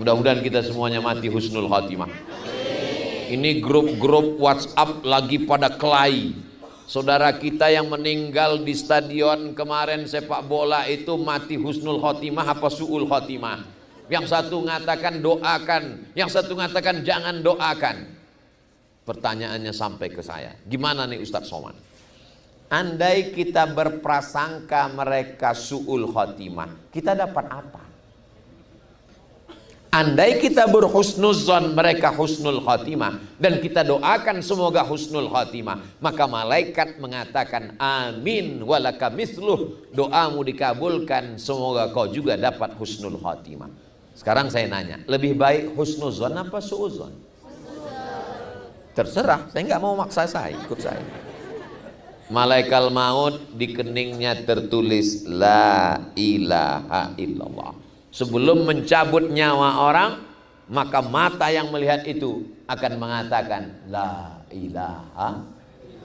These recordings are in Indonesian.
Mudah-mudahan kita semuanya mati husnul khatimah. Ini grup-grup WhatsApp lagi pada kelai. Saudara kita yang meninggal di stadion kemarin sepak bola itu mati husnul khotimah apa suul khotimah. Yang satu mengatakan doakan, yang satu mengatakan jangan doakan. Pertanyaannya sampai ke saya. Gimana nih Ustadz Soman? Andai kita berprasangka mereka suul khotimah, kita dapat apa? Andai kita berhusnuzon mereka husnul khotimah dan kita doakan semoga husnul khotimah, maka malaikat mengatakan amin walaka misluh doamu dikabulkan semoga kau juga dapat husnul khotimah. Sekarang saya nanya, lebih baik husnuzon apa suuzon? Terserah, saya nggak mau maksa saya, ikut saya. Malaikat maut di keningnya tertulis la ilaha illallah sebelum mencabut nyawa orang maka mata yang melihat itu akan mengatakan la ilaha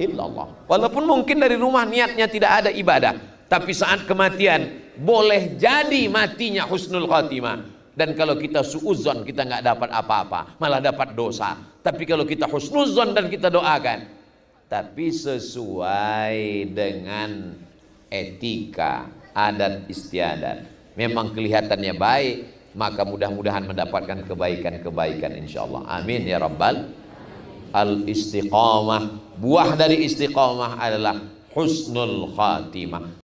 illallah. Walaupun mungkin dari rumah niatnya tidak ada ibadah tapi saat kematian boleh jadi matinya husnul khotimah dan kalau kita suuzon kita nggak dapat apa-apa malah dapat dosa. Tapi kalau kita husnuzon dan kita doakan tapi sesuai dengan etika adat istiadat memang kelihatannya baik maka mudah-mudahan mendapatkan kebaikan-kebaikan insyaallah. Amin ya rabbal al istiqamah buah dari istiqamah adalah husnul khatimah